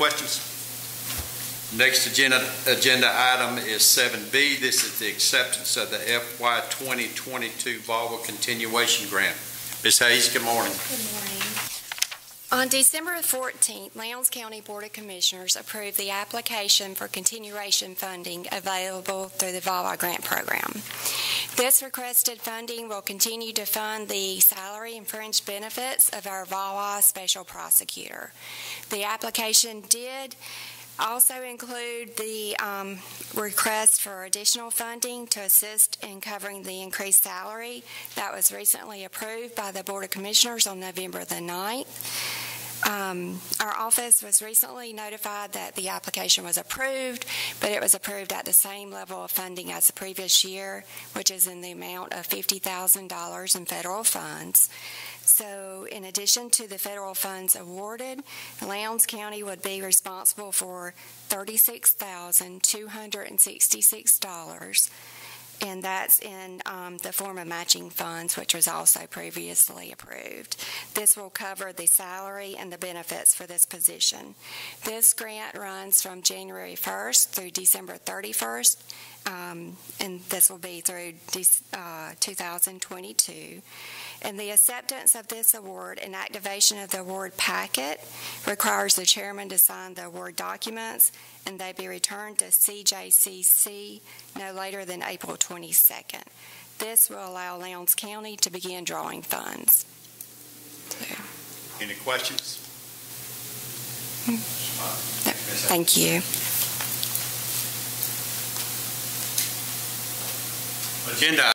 questions? Next agenda, agenda item is 7B. This is the acceptance of the FY 2022 VAWA Continuation Grant. Ms. Hayes, good morning. Good morning. On December 14th, Lowndes County Board of Commissioners approved the application for continuation funding available through the VAWA grant program. This requested funding will continue to fund the salary and fringe benefits of our VAWA special prosecutor. The application did also include the um, request for additional funding to assist in covering the increased salary that was recently approved by the Board of Commissioners on November the 9th. Um, our office was recently notified that the application was approved, but it was approved at the same level of funding as the previous year, which is in the amount of $50,000 in federal funds. So, in addition to the federal funds awarded, Lowndes County would be responsible for $36,266 and that's in um, the form of matching funds, which was also previously approved. This will cover the salary and the benefits for this position. This grant runs from January 1st through December 31st, um, and this will be through uh, 2022. And the acceptance of this award and activation of the award packet requires the chairman to sign the award documents and they be returned to CJCC no later than April 22nd. This will allow Lowndes County to begin drawing funds. Any questions? Thank you. Agenda